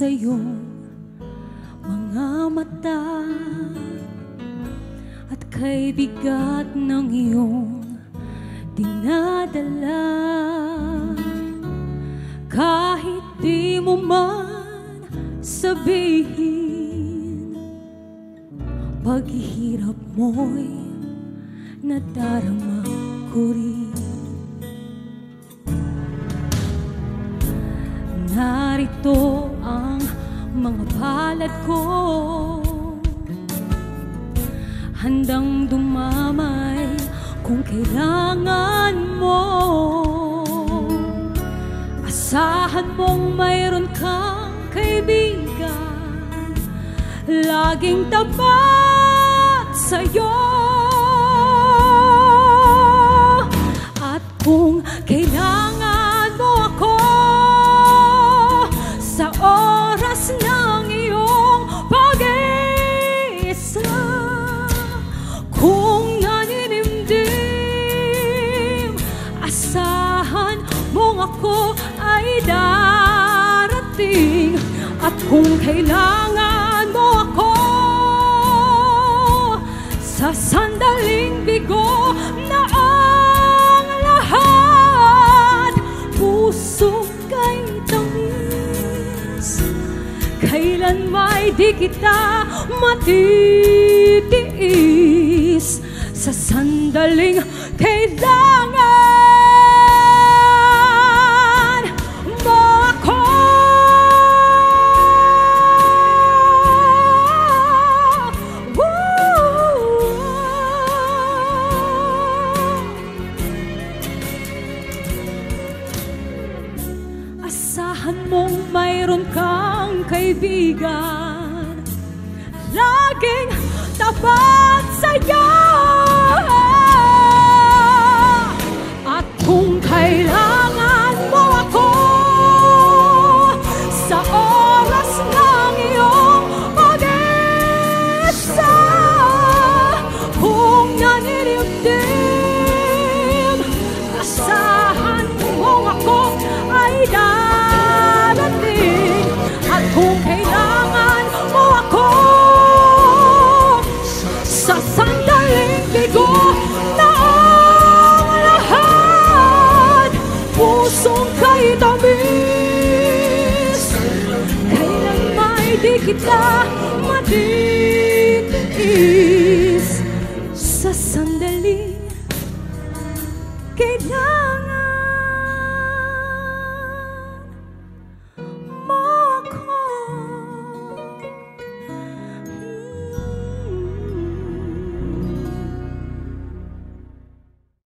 sa iyong mga mata At kay bigat ng iyong dinadala. Kahit di mo man sabihin Paghihirap mo'y nadarama ko rin Narito ang mga palad ko. Handang dumamay kung kailangan mo. Asahan mong mayroon kang kaibigan. Laging tapat sa'yo Asahan mong ako ay darating. At kung kailangan mo ako Sa sandaling bigo na ang lahat Puso kay tamis. Kailan may di kita matitiis? Sa sandaling kailangan Asahan mong mayroon kang kaibigan. Laging tapat sa'yo At kung kailangan mo ako Sa oras ng iyong pag-isa Kung naninimdim Asahan mong ako ay darating may